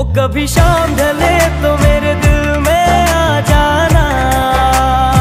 ओ कभी शाम ढले